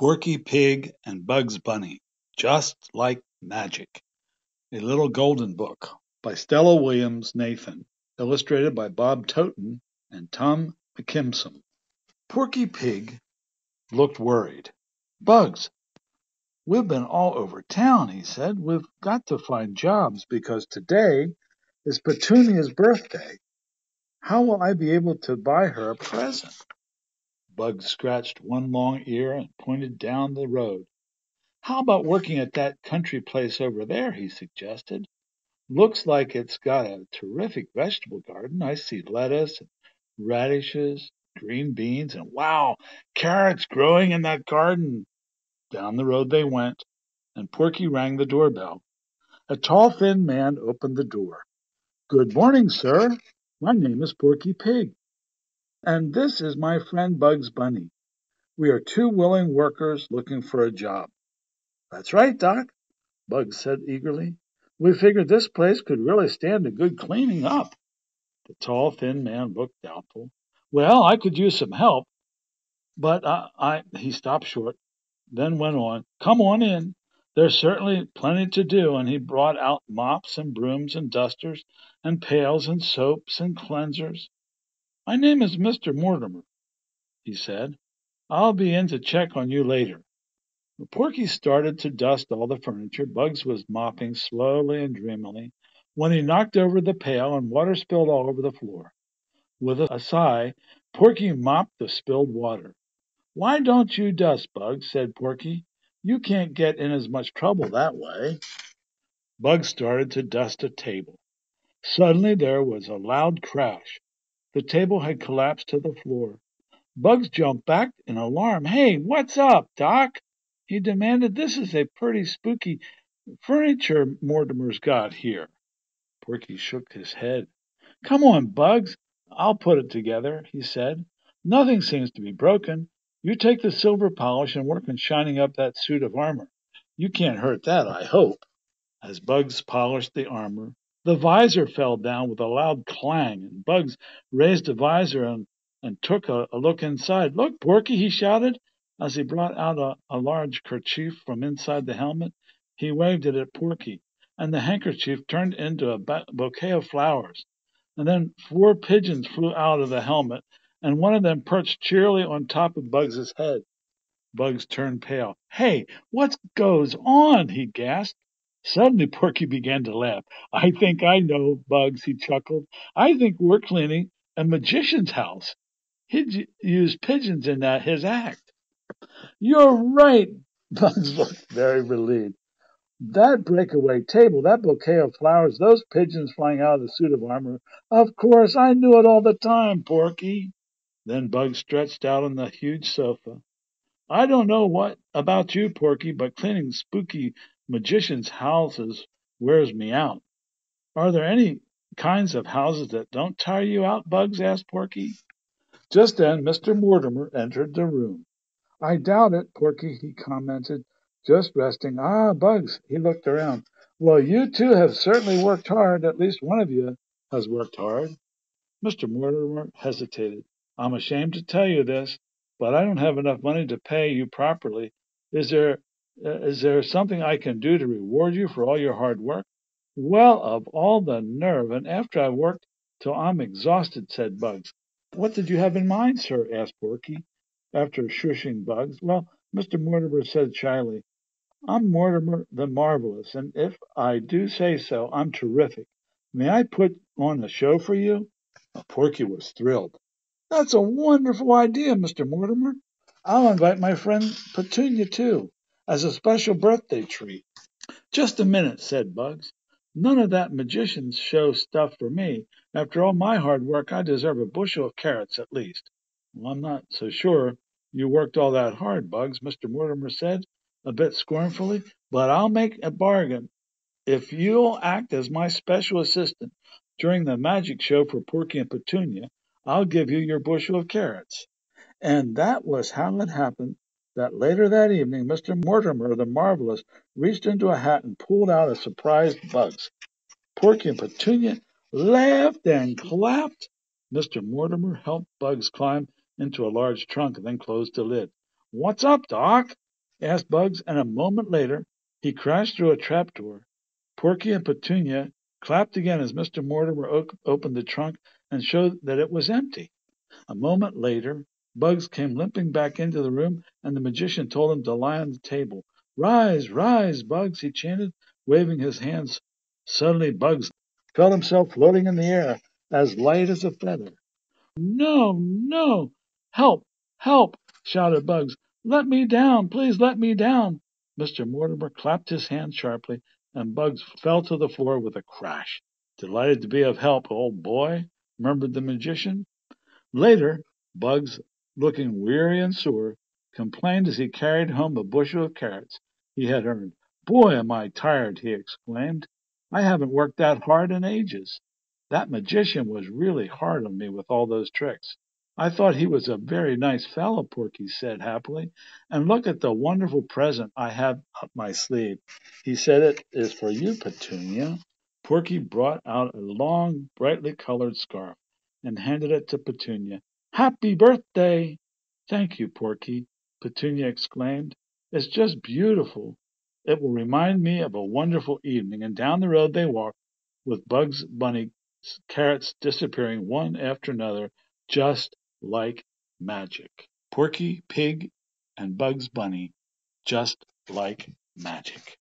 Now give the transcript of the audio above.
Porky Pig and Bugs Bunny, Just Like Magic. A Little Golden Book by Stella Williams Nathan, illustrated by Bob Totten and Tom McKimson. Porky Pig looked worried. Bugs, we've been all over town, he said. We've got to find jobs because today is Petunia's birthday. How will I be able to buy her a present? Bugs scratched one long ear and pointed down the road. How about working at that country place over there? he suggested. Looks like it's got a terrific vegetable garden. I see lettuce and radishes, green beans, and wow, carrots growing in that garden. Down the road they went, and Porky rang the doorbell. A tall, thin man opened the door. Good morning, sir. My name is Porky Pig. And this is my friend Bugs Bunny. We are two willing workers looking for a job. That's right, Doc, Bugs said eagerly. We figured this place could really stand a good cleaning up. The tall, thin man looked doubtful. Well, I could use some help, but I, he stopped short, then went on. Come on in. There's certainly plenty to do, and he brought out mops and brooms and dusters and pails and soaps and cleansers. My name is Mr. Mortimer, he said. I'll be in to check on you later. Porky started to dust all the furniture. Bugs was mopping slowly and dreamily when he knocked over the pail and water spilled all over the floor. With a sigh, Porky mopped the spilled water. Why don't you dust, Bugs? said Porky. You can't get in as much trouble that way. Bugs started to dust a table. Suddenly there was a loud crash. The table had collapsed to the floor. Bugs jumped back in alarm. Hey, what's up, Doc? he demanded. This is a pretty spooky furniture Mortimer's got here. Porky shook his head. Come on, Bugs. I'll put it together, he said. Nothing seems to be broken. You take the silver polish and work on shining up that suit of armor. You can't hurt that, I hope. As Bugs polished the armor, the visor fell down with a loud clang, and Bugs raised the visor and, and took a, a look inside. Look, Porky, he shouted as he brought out a, a large kerchief from inside the helmet. He waved it at Porky, and the handkerchief turned into a bouquet of flowers. And then four pigeons flew out of the helmet, and one of them perched cheerily on top of Bugs's head. Bugs turned pale. Hey, what goes on? he gasped. Suddenly Porky began to laugh. I think I know, Bugs, he chuckled. I think we're cleaning a magician's house. He'd use pigeons in that his act. You're right, Bugs looked very relieved. That breakaway table, that bouquet of flowers, those pigeons flying out of the suit of armor. Of course, I knew it all the time, Porky. Then Bugs stretched out on the huge sofa. I don't know what about you, Porky, but cleaning spooky magicians' houses wears me out. Are there any kinds of houses that don't tire you out, Bugs? asked Porky. Just then Mr. Mortimer entered the room. I doubt it, Porky, he commented, just resting. Ah, Bugs, he looked around. Well, you two have certainly worked hard. At least one of you has worked hard. Mr. Mortimer hesitated. I'm ashamed to tell you this, but I don't have enough money to pay you properly. Is there uh, is there something I can do to reward you for all your hard work? Well, of all the nerve, and after I've worked till I'm exhausted, said Bugs. What did you have in mind, sir? asked Porky, after shushing Bugs. Well, Mr. Mortimer said shyly, I'm Mortimer the Marvelous, and if I do say so, I'm terrific. May I put on a show for you? Porky was thrilled. That's a wonderful idea, Mr. Mortimer. I'll invite my friend Petunia, too as a special birthday treat. Just a minute, said Bugs. None of that magician's show stuff for me. After all my hard work, I deserve a bushel of carrots at least. Well, I'm not so sure you worked all that hard, Bugs, Mr. Mortimer said, a bit scornfully, but I'll make a bargain. If you'll act as my special assistant during the magic show for Porky and Petunia, I'll give you your bushel of carrots. And that was how it happened that later that evening Mr. Mortimer the Marvelous reached into a hat and pulled out a surprised Bugs. Porky and Petunia laughed and clapped. Mr. Mortimer helped Bugs climb into a large trunk and then closed the lid. What's up, Doc? asked Bugs, and a moment later he crashed through a trapdoor. Porky and Petunia clapped again as Mr. Mortimer opened the trunk and showed that it was empty. A moment later Bugs came limping back into the room, and the magician told him to lie on the table. Rise, rise, Bugs, he chanted, waving his hands. Suddenly Bugs felt himself floating in the air, as light as a feather. No, no! Help! Help! shouted Bugs. Let me down! Please let me down! Mr. Mortimer clapped his hands sharply, and Bugs fell to the floor with a crash. Delighted to be of help, old boy, murmured the magician. Later, Bugs, looking weary and sore, complained as he carried home a bushel of carrots he had earned. Boy, am I tired, he exclaimed. I haven't worked that hard in ages. That magician was really hard on me with all those tricks. I thought he was a very nice fellow, Porky said happily. And look at the wonderful present I have up my sleeve. He said it is for you, Petunia. Porky brought out a long, brightly colored scarf and handed it to Petunia. Happy birthday! Thank you, Porky, Petunia exclaimed. It's just beautiful. It will remind me of a wonderful evening. And down the road they walked, with Bugs Bunny carrots disappearing one after another, just like magic. Porky Pig and Bugs Bunny, just like magic.